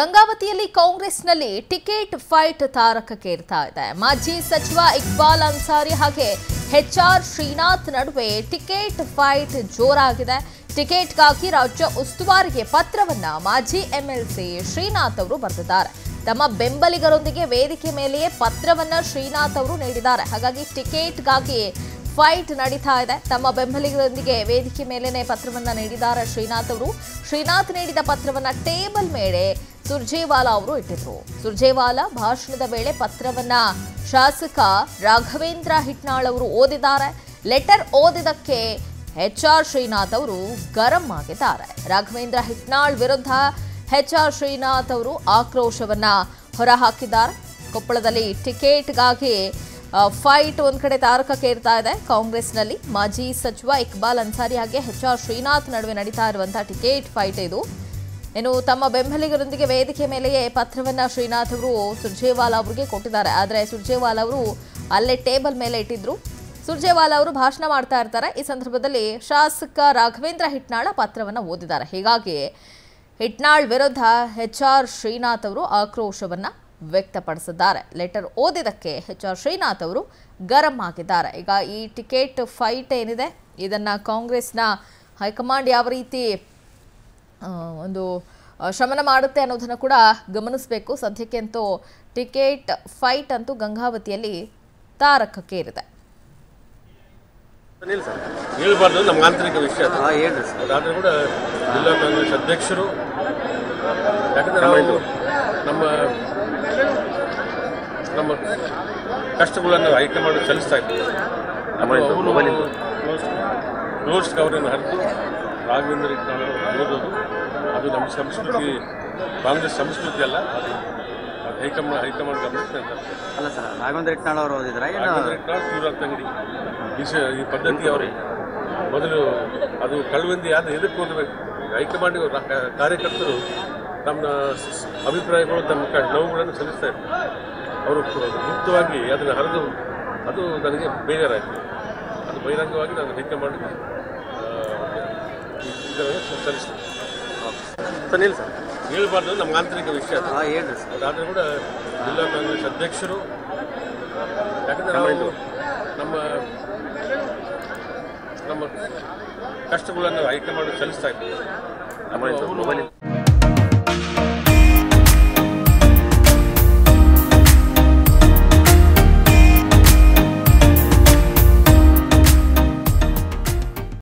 ಗಂಗಾವತಿಯಲ್ಲಿ ಕಾಂಗ್ರೆಸ್ನಲ್ಲಿ ticket fight ತಾರಕಕ್ಕೇರ್ತಾ ಇದೆ. ಮಾಜಿ ಸಚಿವ ಇಕ್ಬಾಲ್ ಅನ್ಸಾರಿ ಹಾಗೆ ಎಚ್ಆರ್ ಶ್ರೀನಾಥ್ ನಡುವೆ ಟಿಕೆಟ್ ಫೈಟ್ ಜೋರಾಗಿದೆ. ಟಿಕೆಟ್ಗಾಗಿ ರಾಜ್ಯ ಉಸ್ತುವಾರಿಗೆ ಪತ್ರವನ್ನ ಮಾಜಿ ಎಂಎಲ್ಸಿ ಶ್ರೀನಾಥ್ ಅವರು ಬರೆದಿದ್ದಾರೆ. ತಮ್ಮ ಬೆಂಬಲಿಗರೊಂದಿಗೆ ವೇದಿಕೆ ಮೇಲೆಯೇ ಪತ್ರವನ್ನ ಶ್ರೀನಾಥ್ ಅವರು ನೀಡಿದ್ದಾರೆ. ಹಾಗಾಗಿ ಟಿಕೆಟ್ಗಾಗಿ ಫೈಟ್ ನಡೀತಾ ಇದೆ. ತಮ್ಮ ಬೆಂಬಲಿಗರೊಂದಿಗೆ ವೇದಿಕೆ ಮೇಲೇನೆ ಪತ್ರವನ್ನ ನೀಡಿದ್ದಾರೆ ಶ್ರೀನಾಥ್ ಅವರು. ಶ್ರೀನಾಥ್ ನೀಡಿದ ಪತ್ರವನ್ನ ಟೇಬಲ್ ಮೇಲೆ ಸುರ್ಜೇವಾಲಾ ಅವರು ಇಟ್ಟಿದ್ರು. ಸುರ್ಜೇವಾಲಾ ಭಾಷಣದ ವೇಳೆ ಪತ್ರವನ್ನ ಶಾಸಕ ರಾಘವೇಂದ್ರ ಹಿಟ್ನಾಳ್ ಅವರು ಓದಿದ್ದಾರೆ. ಲೆಟರ್ ಓದಿದಕ್ಕೆ ಎಚ್ ಆರ್ ಶ್ರೀನಾಥ್ ಅವರು ಗರಂ ಆಗಿದ್ದಾರೆ. ರಾಘವೇಂದ್ರ ಹಿಟ್ನಾಳ್ ವಿರುದ್ಧ ಎಚ್ ಆರ್ ಶ್ರೀನಾಥ್ ಅವರು ಆಕ್ರೋಶವನ್ನ ಹೊರಹಾಕಿದ್ದಾರೆ. ಕೊಪ್ಪಳದಲ್ಲಿ ಟಿಕೆಟ್ಗಾಗಿ ಫೈಟ್ ಒಂದ್ ಕಡೆ ತಾರಕಕ್ಕೇರ್ತಾ ಇದೆ. ಕಾಂಗ್ರೆಸ್ನಲ್ಲಿ ಮಾಜಿ ಸಚಿವ ಇಕ್ಬಾಲ್ ಅನ್ಸಾರಿ ಹಾಗೆ ಎಚ್ ಆರ್ ಶ್ರೀನಾಥ್ ನಡುವೆ ನಡೀತಾ ಇರುವಂತಹ ಟಿಕೆಟ್ ಫೈಟ್ ಇದು. ಏನು ತಮ್ಮ ಬೆಂಬಲಿಗರೊಂದಿಗೆ ವೇದಿಕೆ ಮೇಲೆಯೇ ಪತ್ರವನ್ನ ಶ್ರೀನಾಥ್ ಅವರು ಸುರ್ಜೇವಾಲಾ ಅವರಿಗೆ ಕೊಟ್ಟಿದ್ದಾರೆ. ಆದರೆ ಸುರ್ಜೇವಾಲಾ ಅವರು ಅಲ್ಲೇ ಟೇಬಲ್ ಮೇಲೆ ಇಟ್ಟಿದ್ರು. ಸುರ್ಜೇವಾಲಾ ಅವರು ಭಾಷಣ ಮಾಡ್ತಾ ಇರ್ತಾರೆ. ಈ ಸಂದರ್ಭದಲ್ಲಿ ಶಾಸಕ ರಾಘವೇಂದ್ರ ಹಿಟ್ನಾಳ ಪತ್ರವನ್ನ ಓದಿದ್ದಾರೆ. ಹೀಗಾಗಿ ಹಿಟ್ನಾಳ್ ವಿರುದ್ಧ ಎಚ್ ಆರ್ ಶ್ರೀನಾಥ್ ಅವರು ಆಕ್ರೋಶವನ್ನ ವ್ಯಕ್ತಪಡಿಸಿದ್ದಾರೆ. ಲೆಟರ್ ಓದಿದಕ್ಕೆ ಎಚ್ ಆರ್ ಶ್ರೀನಾಥ್ ಅವರು ಗರಂ ಆಗಿದ್ದಾರೆ. ಈಗ ಈ ಟಿಕೆಟ್ ಫೈಟ್ ಏನಿದೆ? ಇದನ್ನ ಕಾಂಗ್ರೆಸ್ನ ಹೈಕಮಾಂಡ್ ಯಾವ ರೀತಿ ಒಂದು ಶಮನ ಮಾಡುತ್ತೆ ಅನ್ನೋದನ್ನು ಕೂಡ ಗಮನಿಸಬೇಕು. ಸದ್ಯಕ್ಕೆ ಅಂತೂ ಟಿಕೆಟ್ ಫೈಟ್ ಅಂತೂ ಗಂಗಾವತಿಯಲ್ಲಿ ತಾರಕಕ್ಕೇರಿದೆ. ಹೇಳ್ಬಾರ್ದು ನಮ್ಮ ಆಂತರಿಕ ವಿಷಯ ಕೂಡ ಜಿಲ್ಲಾ ಕಾಂಗ್ರೆಸ್ ಅಧ್ಯಕ್ಷರು ಯಾಕಂದ್ರೆ ನಾವು ನಮ್ಮ ನಮ್ಮ ಕಷ್ಟಗಳನ್ನು ಹೈಕಮಾಂಡ್ ಸಲ್ಲಿಸ್ತಾ ಇದ್ದೀವಿ. ಕ್ಲೋಸ್ ಕವರನ್ನು ಹರಿದು ರಾಘವೇಂದ್ರ ಓದೋದು ಅದು ನಮ್ಮ ಸಂಸ್ಕೃತಿ ಕಾಂಗ್ರೆಸ್ ಸಂಸ್ಕೃತಿ ಅಲ್ಲ ಅದು ಹೈಕಮಾಂಡ್ ಹೈಕಮಾಂಡ್ ಗಮನಕ್ಕೆ ಅಲ್ಲ ಸರ್ ರಾಘವೇಂದ್ರ ಇಟ್ನಾಳ್ ಅವರು ಓದಿದ್ರ ರಾಘವೇಂದ್ರ ತಂಗಡಿ ಈ ಪದ್ಧತಿ ಅವರೇ. ಮೊದಲು ಅದು ಕಳುವಂದಿ ಆದ ಎದಕ್ಕೆ ಓದಬೇಕು? ಹೈಕಮಾಂಡ್ ಕಾರ್ಯಕರ್ತರು ತಮ್ಮ ಅಭಿಪ್ರಾಯಗಳು ತಮ್ಮ ನೋವುಗಳನ್ನು ಸಲ್ಲಿಸ್ತಾ ಇರ್ತಾರೆ ಅವರು ಮುಕ್ತವಾಗಿ ಅದನ್ನು ಹರಿದು ಅದು ನನಗೆ ಬೇಜಾರಾಯಿತು. ಅದು ಬಹಿರಂಗವಾಗಿ ನಾನು ಹೈಕಮಾಂಡ್ ಮಾಡಿ ಸಲ್ಲಿಸ್ತೇನೆ ಸರ್ ಹೇಳ್ಬಾರ್ದು ನಮ್ಮ ಆಂತರಿಕ ವಿಷಯ ಅದು. ಹಾಂ ಹೇಳ್ರಿ ಸರ್. ಅದಾದ್ರೂ ಕೂಡ ಜಿಲ್ಲಾ ಕಾಂಗ್ರೆಸ್ ಅಧ್ಯಕ್ಷರು ಯಾಕಂದ್ರೆ ನಾವು ನಮ್ಮ ನಮ್ಮ ಕಷ್ಟಗಳನ್ನು ಆಯ್ಕೆ ಮಾಡಿ ಸಲ್ಲಿಸ್ತಾ ಇದ್ದೀವಿ